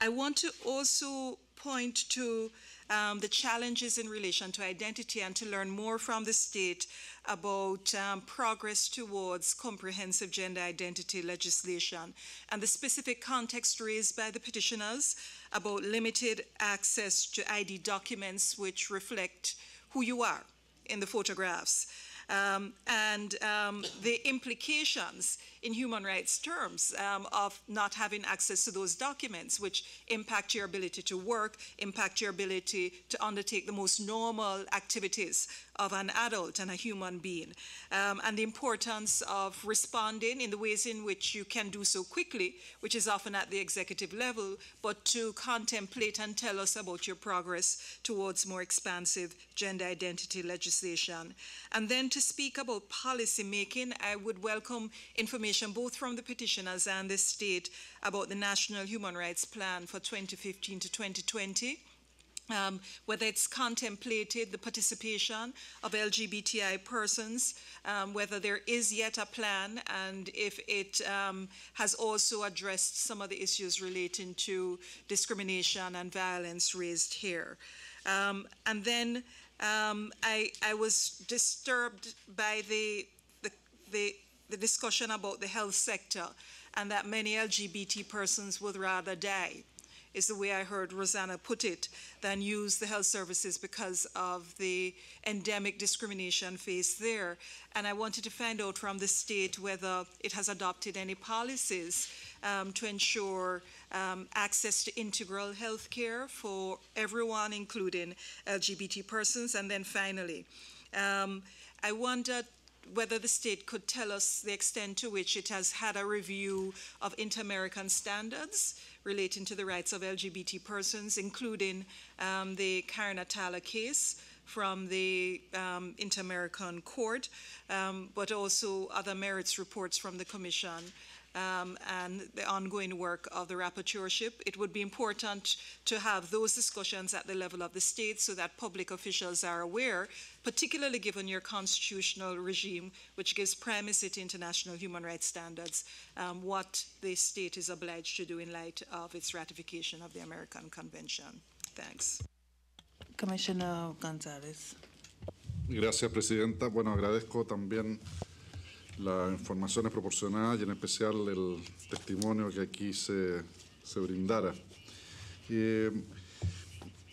I want to also point to um, the challenges in relation to identity and to learn more from the state about um, progress towards comprehensive gender identity legislation and the specific context raised by the petitioners about limited access to ID documents which reflect who you are in the photographs. Um, and um, the implications in human rights terms um, of not having access to those documents, which impact your ability to work, impact your ability to undertake the most normal activities of an adult and a human being, um, and the importance of responding in the ways in which you can do so quickly, which is often at the executive level, but to contemplate and tell us about your progress towards more expansive gender identity legislation. And then to speak about policy making, I would welcome information both from the petitioners and the state about the National Human Rights Plan for 2015 to 2020 um, whether it's contemplated the participation of LGBTI persons, um, whether there is yet a plan, and if it um, has also addressed some of the issues relating to discrimination and violence raised here. Um, and then um, I, I, was disturbed by the, the, the, the discussion about the health sector and that many LGBT persons would rather die is the way I heard Rosanna put it, than use the health services because of the endemic discrimination faced there. And I wanted to find out from the state whether it has adopted any policies um, to ensure um, access to integral health care for everyone, including LGBT persons. And then finally, um, I wondered whether the state could tell us the extent to which it has had a review of inter-American standards relating to the rights of LGBT persons, including um, the Karen Atala case from the um, Inter-American Court, um, but also other merits reports from the Commission um, and the ongoing work of the rapporteurship. It would be important to have those discussions at the level of the state so that public officials are aware, particularly given your constitutional regime, which gives primacy to international human rights standards, um, what the state is obliged to do in light of its ratification of the American Convention. Thanks. Commissioner Gonzalez. Gracias, Presidenta. Bueno, agradezco también las informaciones proporcionadas y en especial el testimonio que aquí se, se brindara. Eh,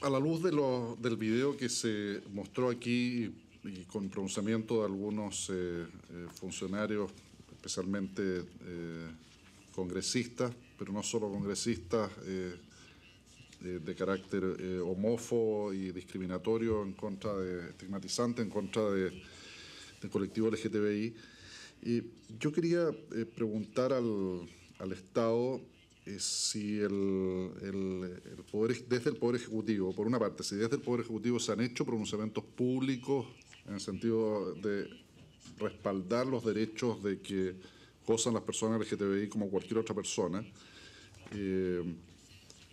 a la luz de del video que se mostró aquí y con pronunciamiento de algunos eh, eh, funcionarios, especialmente congresistas, pero no solo congresistas, de, carácter homófobo y discriminatorio en contra de, estigmatizante en contra de, del colectivo LGTBI. Y yo quería eh, preguntar al, al Estado eh, si el, el- poder, desde el Poder Ejecutivo, por una parte, si desde el Poder Ejecutivo se han hecho pronunciamientos públicos en el sentido de respaldar los derechos de que gozan las personas LGTBI como cualquier otra persona. Eh,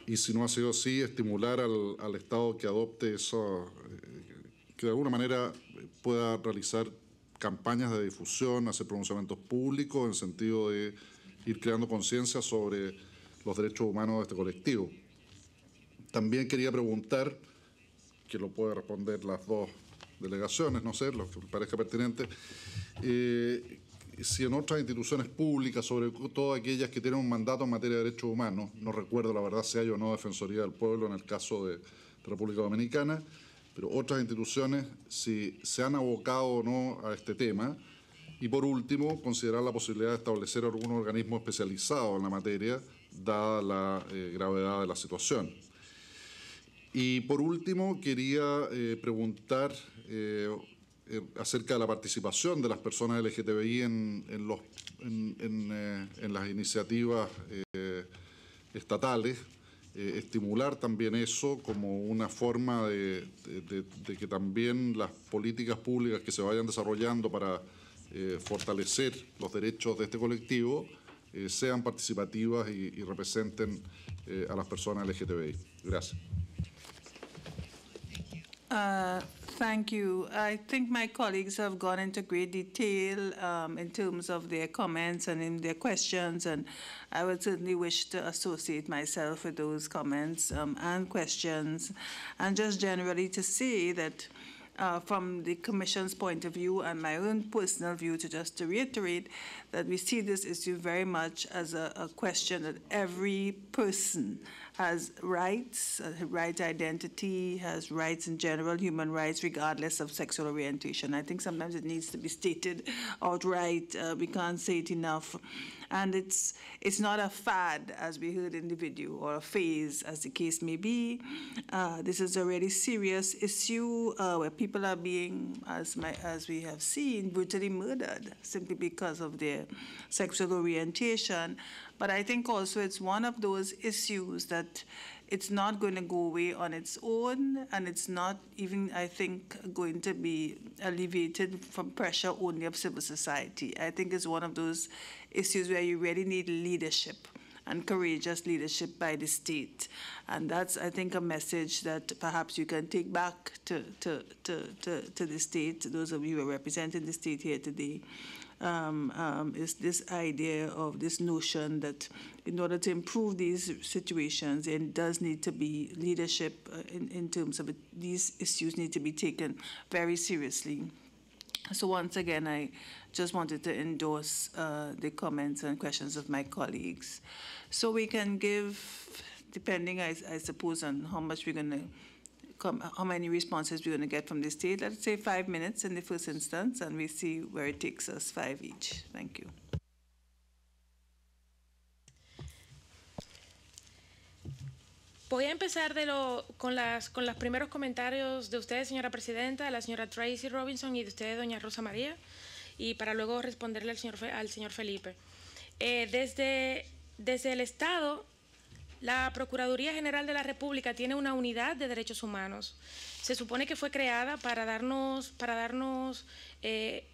y si no ha sido así, estimular al, al Estado que adopte eso, eh, que de alguna manera pueda realizar campañas de difusión, hacer pronunciamientos públicos en sentido de ir creando conciencia sobre los derechos humanos de este colectivo. También quería preguntar, que lo puede responder las dos delegaciones, no sé, lo que parezca pertinente, eh, si en otras instituciones públicas, sobre todo aquellas que tienen un mandato en materia de derechos humanos, no recuerdo la verdad si hay o no Defensoría del Pueblo en el caso de República Dominicana, pero otras instituciones si se han abocado o no a este tema. Y por último, considerar la posibilidad de establecer algún organismo especializado en la materia, dada la eh, gravedad de la situación. Y por último, quería eh, preguntar eh, acerca de la participación de las personas LGTBI en, en los, en, en, las iniciativas estatales, eh, estimular también eso como una forma de, que también las políticas públicas que se vayan desarrollando para eh, fortalecer los derechos de este colectivo eh, sean participativas y, y representen a las personas LGTBI. Gracias. Uh, Thank you. I think my colleagues have gone into great detail um, in terms of their comments and in their questions, and I would certainly wish to associate myself with those comments um, and questions, and just generally to say that uh, from the Commission's point of view and my own personal view, to just to reiterate that we see this issue very much as a, a question that every person has rights, uh, right identity, has rights in general, human rights, regardless of sexual orientation. I think sometimes it needs to be stated outright. Uh, we can't say it enough. And it's, it's not a fad, as we heard in the video, or a phase, as the case may be. Uh, this is a really serious issue uh, where people are being, as, my, as we have seen, brutally murdered simply because of their sexual orientation. But I think also it's one of those issues that it's not going to go away on its own, and it's not even, I think, going to be alleviated from pressure only of civil society. I think it's one of those issues where you really need leadership and courageous leadership by the state. And that's, I think, a message that perhaps you can take back to, to, to, to, to the state, those of you who are representing the state here today. Um, um, is this idea of this notion that in order to improve these situations, there does need to be leadership uh, in, in terms of it. These issues need to be taken very seriously. So once again, I just wanted to endorse uh, the comments and questions of my colleagues. So we can give, depending, I, I suppose, on how much we're going to come, how many responses we're going to get from the state. Let's say five minutes in the first instance, and we see where it takes us. Five each. Thank you. Voy a empezar de lo, con, las, con los primeros comentarios de usted, señora presidenta, de la señora Tracy Robinson y de usted, doña Rosa María, y para luego responderle al señor, al señor Felipe. Eh, desde, desde el Estado, La Procuraduría General de la República tiene una unidad de derechos humanos. Se supone que fue creada para darnos, para darnos eh,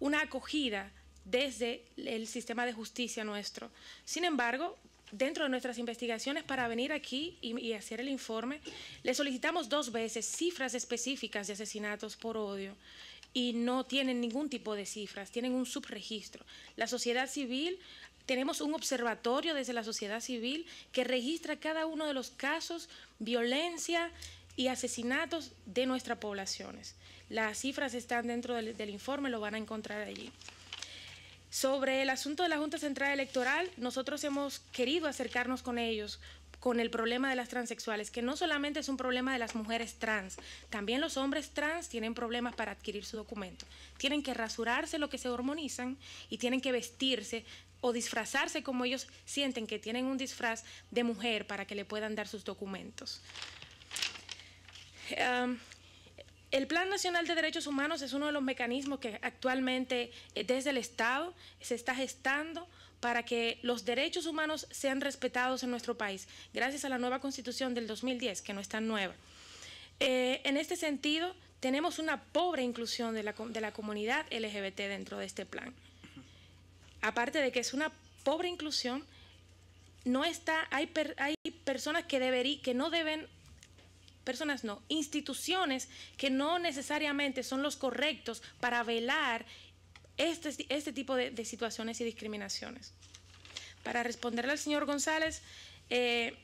una acogida desde el sistema de justicia nuestro. Sin embargo, dentro de nuestras investigaciones para venir aquí y, y, hacer el informe, le solicitamos dos veces cifras específicas de asesinatos por odio y no tienen ningún tipo de cifras, tienen un subregistro. La sociedad civil tenemos un observatorio desde la sociedad civil que registra cada uno de los casos, violencia y asesinatos de nuestras poblaciones. Las cifras están dentro del, informe, lo van a encontrar allí. Sobre el asunto de la Junta Central Electoral, nosotros hemos querido acercarnos con ellos con el problema de las transexuales, que no solamente es un problema de las mujeres trans, también los hombres trans tienen problemas para adquirir su documento. Tienen que rasurarse lo que se hormonizan y tienen que vestirse o disfrazarse como ellos sienten que tienen un disfraz de mujer para que le puedan dar sus documentos. Um, el Plan Nacional de Derechos Humanos es uno de los mecanismos que actualmente eh, desde el Estado se está gestando para que los derechos humanos sean respetados en nuestro país, gracias a la nueva constitución del 2010, que no es tan nueva. Eh, en este sentido, tenemos una pobre inclusión de la, de la comunidad LGBT dentro de este plan aparte de que es una pobre inclusión, no está, hay, hay personas que, deberí, que no deben, personas no, instituciones que no necesariamente son los correctos para velar este, este tipo de, situaciones y discriminaciones. Para responderle al señor González, eh,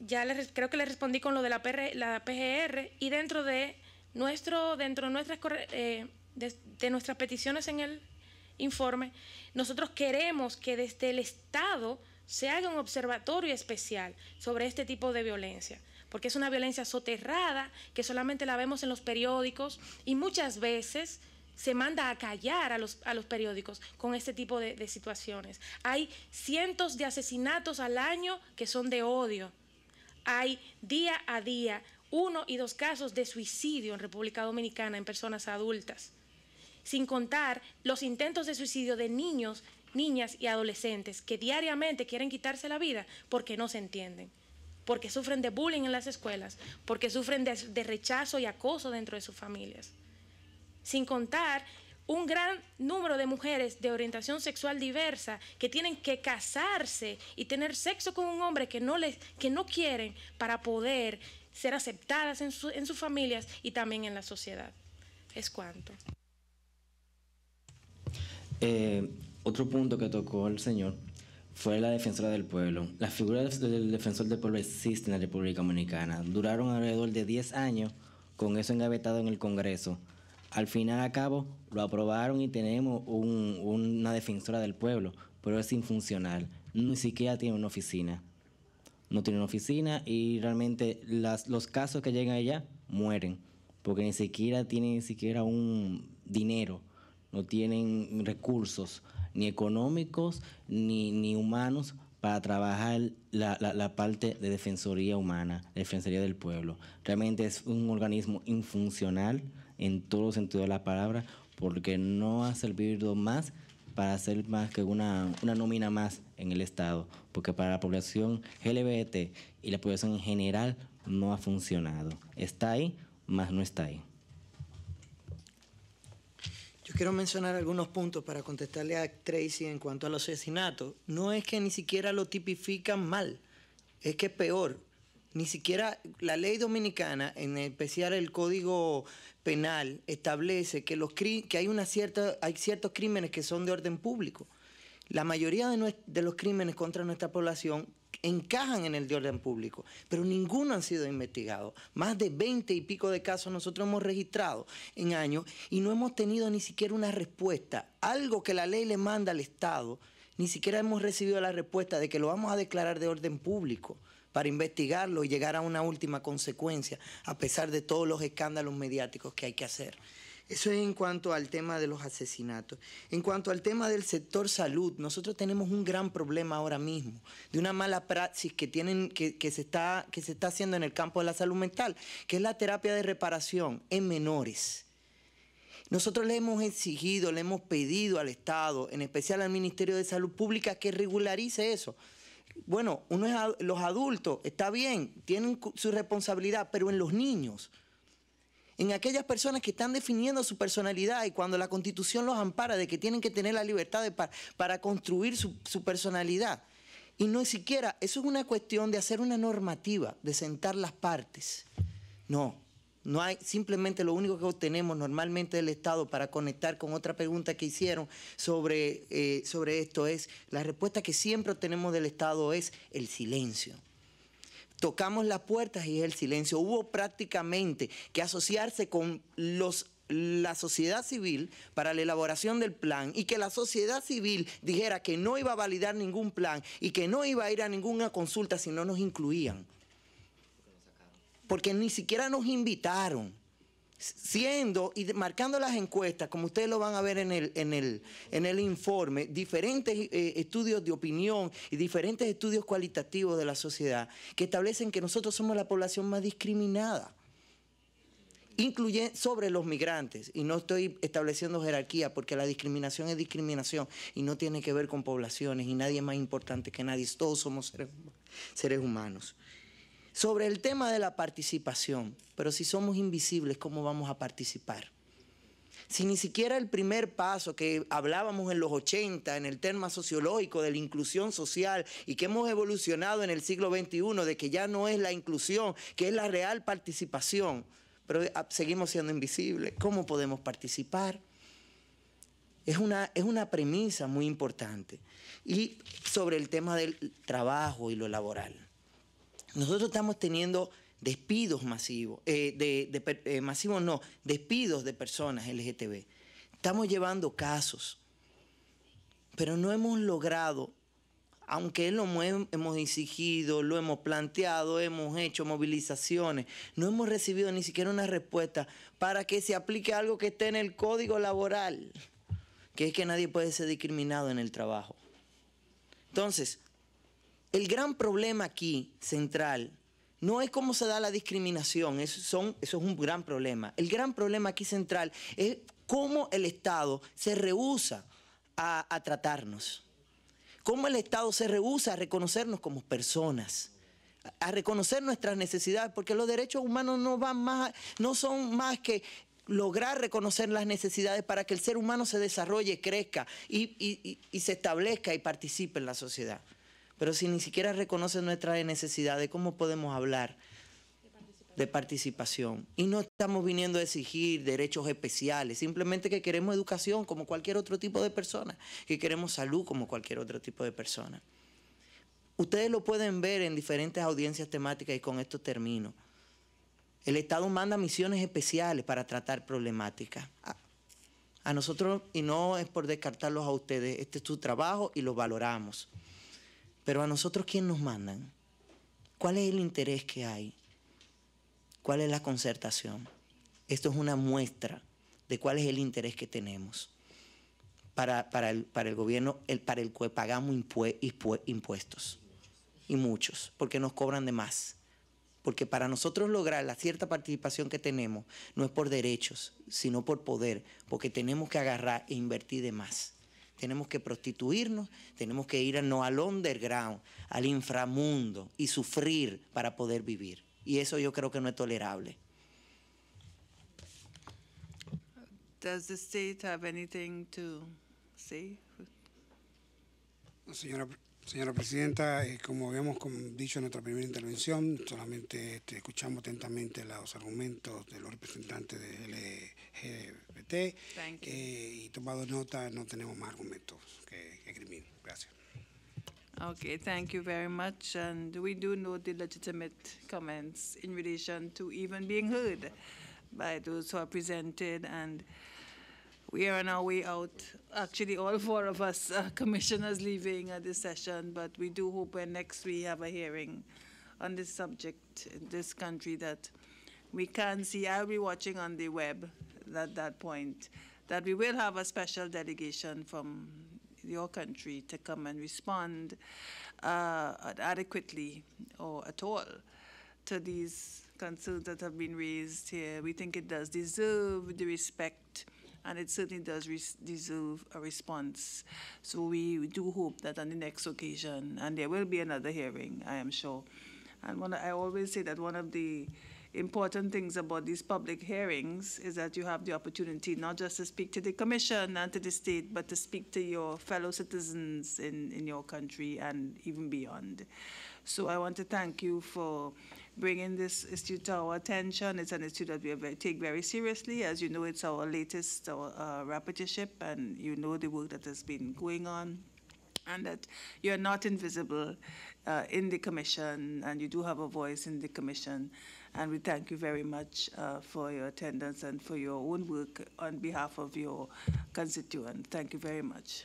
ya le, creo que le respondí con lo de la, PGR y dentro de, nuestro, dentro de, nuestras, eh, de nuestras peticiones en el informe, nosotros queremos que desde el Estado se haga un observatorio especial sobre este tipo de violencia, porque es una violencia soterrada que solamente la vemos en los periódicos y muchas veces se manda a callar a los, a los periódicos con este tipo de, de situaciones. Hay cientos de asesinatos al año que son de odio. Hay día a día uno y dos casos de suicidio en República Dominicana en personas adultas sin contar los intentos de suicidio de niños, niñas y adolescentes que diariamente quieren quitarse la vida porque no se entienden, porque sufren de bullying en las escuelas, porque sufren de, rechazo y acoso dentro de sus familias. Sin contar un gran número de mujeres de orientación sexual diversa que tienen que casarse y tener sexo con un hombre que no, les, que no quieren para poder ser aceptadas en, en sus familias y también en la sociedad. Es cuanto. Eh, otro punto que tocó el señor fue la defensora del pueblo. La figura del defensor del pueblo existe en la República Dominicana. Duraron alrededor de 10 años con eso engavetado en el Congreso. Al final a cabo lo aprobaron y tenemos un, una defensora del pueblo, pero es infuncional. Ni siquiera tiene una oficina. No tiene una oficina y realmente las, los casos que llegan allá mueren, porque ni siquiera tiene ni siquiera un dinero no tienen recursos ni económicos ni, ni humanos para trabajar la, la, parte de defensoría humana, defensoría del pueblo. Realmente es un organismo infuncional en todo sentido de la palabra porque no ha servido más para ser más que una, una nómina más en el Estado, porque para la población LGBT y la población en general no ha funcionado. Está ahí, más no está ahí. Quiero mencionar algunos puntos para contestarle a Tracy en cuanto a los asesinatos. No es que ni siquiera lo tipifican mal, es que es peor. Ni siquiera la ley dominicana, en especial el Código Penal, establece que, los, que hay, una cierta, hay ciertos crímenes que son de orden público. La mayoría de los crímenes contra nuestra población encajan en el de orden público, pero ninguno han sido investigados. Más de 20 y pico de casos nosotros hemos registrado en años y no hemos tenido ni siquiera una respuesta. Algo que la ley le manda al Estado, ni siquiera hemos recibido la respuesta de que lo vamos a declarar de orden público para investigarlo y llegar a una última consecuencia, a pesar de todos los escándalos mediáticos que hay que hacer. Eso es en cuanto al tema de los asesinatos. En cuanto al tema del sector salud, nosotros tenemos un gran problema ahora mismo, de una mala praxis que, tienen, que, que, se está, que se está haciendo en el campo de la salud mental, que es la terapia de reparación en menores. Nosotros le hemos exigido, le hemos pedido al Estado, en especial al Ministerio de Salud Pública, que regularice eso Bueno, uno es los adultos, está bien, tienen su responsabilidad, pero en los niños, en aquellas personas que están definiendo su personalidad y cuando la constitución los ampara de que tienen que tener la libertad de pa- para construir su, su personalidad. Y no siquiera, eso es una cuestión de hacer una normativa, de sentar las partes. No, no hay, simplemente lo único que obtenemos normalmente del Estado para conectar con otra pregunta que hicieron sobre, eh, sobre esto es, la respuesta que siempre obtenemos del Estado es el silencio. Tocamos las puertas y es el silencio. Hubo prácticamente que asociarse con los la sociedad civil para la elaboración del plan y que la sociedad civil dijera que no iba a validar ningún plan y que no iba a ir a ninguna consulta si no nos incluían porque ni siquiera nos invitaron. Siendo y marcando las encuestas, como ustedes lo van a ver en el, en el, en el informe, diferentes eh, estudios de opinión y diferentes estudios cualitativos de la sociedad que establecen que nosotros somos la población más discriminada, incluye sobre los migrantes. Y no estoy estableciendo jerarquía porque la discriminación es discriminación y no tiene que ver con poblaciones y nadie es más importante que nadie. Todos somos seres, seres humanos sobre el tema de la participación, pero si somos invisibles, ¿cómo vamos a participar? Si ni siquiera el primer paso que hablábamos en los 80 en el tema sociológico de la inclusión social y que hemos evolucionado en el siglo XXI de que ya no es la inclusión, que es la real participación, pero ah, seguimos siendo invisibles, ¿cómo podemos participar? Es una, es una premisa muy importante. Y sobre el tema del trabajo y lo laboral. Nosotros estamos teniendo despidos masivos, eh, de, de eh, masivos no, despidos de personas LGTB. Estamos llevando casos, pero no hemos logrado, aunque lo hemos exigido, lo hemos planteado, hemos hecho movilizaciones, no hemos recibido ni siquiera una respuesta para que se aplique algo que esté en el código laboral, que es que nadie puede ser discriminado en el trabajo. Entonces, el gran problema aquí, central, no es cómo se da la discriminación, eso, es un gran problema. El gran problema aquí central es cómo el Estado se rehúsa a, tratarnos, cómo el Estado se rehúsa a reconocernos como personas, a, reconocer nuestras necesidades, porque los derechos humanos no, van más, son más que lograr reconocer las necesidades para que el ser humano se desarrolle, crezca y- y- y se establezca y participe en la sociedad. Pero si ni siquiera reconocen nuestras necesidades, ¿cómo podemos hablar de participación? Y no estamos viniendo a exigir derechos especiales, simplemente que queremos educación como cualquier otro tipo de persona, que queremos salud como cualquier otro tipo de persona. Ustedes lo pueden ver en diferentes audiencias temáticas y con esto termino. El Estado manda misiones especiales para tratar problemáticas. A, a nosotros, y no es por descartarlos a ustedes, este es su trabajo y lo valoramos. Pero a nosotros, ¿quién nos mandan? ¿Cuál es el interés que hay? ¿Cuál es la concertación? Esto es una muestra de cuál es el interés que tenemos para, para, el, para el gobierno, el, para el que pagamos impue- impue- impuestos. Y muchos, porque nos cobran de más. Porque para nosotros lograr la cierta participación que tenemos, no es por derechos, sino por poder, porque tenemos que agarrar e invertir de más. Tenemos que prostituirnos, tenemos que irnos al underground, al inframundo y sufrir para poder vivir. Y eso yo creo que no es tolerable. Does the state have anything to say? Señora, señora Presidenta, eh, como habíamos dicho en nuestra primera intervención, solamente este, escuchamos atentamente los argumentos de los representantes de Thank you. eh, y tomado nota, no tenemos más argumentos que, escribir. Gracias. Okay, thank you very much. And we do note the legitimate comments in relation to even being heard by those who are presented. And we are on our way out. Actually, all four of us uh, commissioners leaving at this session, but we do hope when next we have a hearing on this subject in this country that we can see. I'll be watching on the web at that point that we will have a special delegation from your country to come and respond uh, adequately or at all to these concerns that have been raised here. We think it does deserve the respect and it certainly does deserve a response. So we do hope that on the next occasion, and there will be another hearing, I am sure. And one, I always say that one of the important things about these public hearings is that you have the opportunity not just to speak to the commission and to the state, but to speak to your fellow citizens in, in your country and even beyond. So I want to thank you for bringing this issue to our attention. It's an issue that we take very seriously. As you know, it's our latest our, uh, rapporteurship, and you know the work that has been going on and that you're not invisible uh, in the commission, and you do have a voice in the commission. And we thank you very much uh, for your attendance and for your own work on behalf of your constituent. Thank you very much.